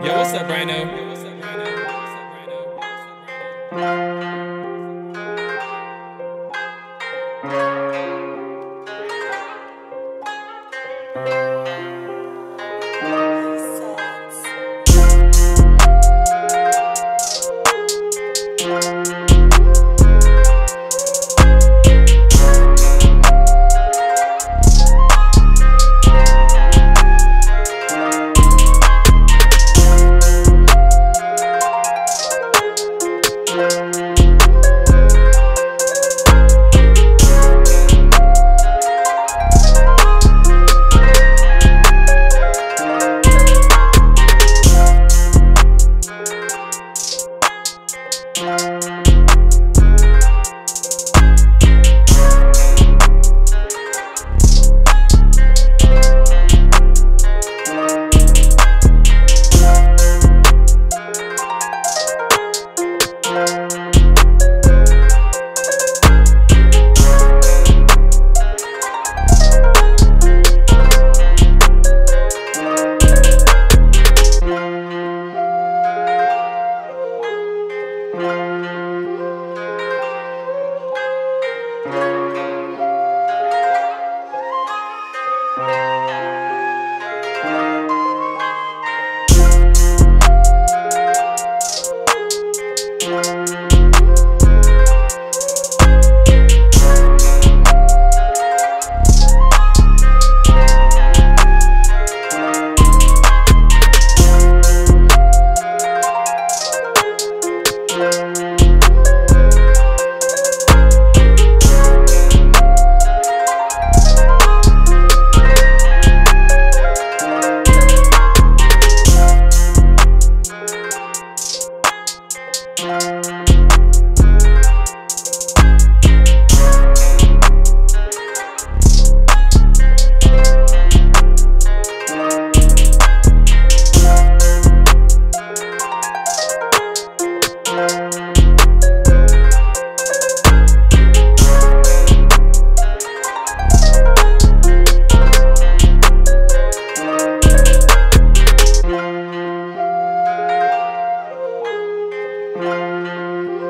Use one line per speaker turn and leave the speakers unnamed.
Yo, what's up, Rhino? Yo, what's up, what's up, Música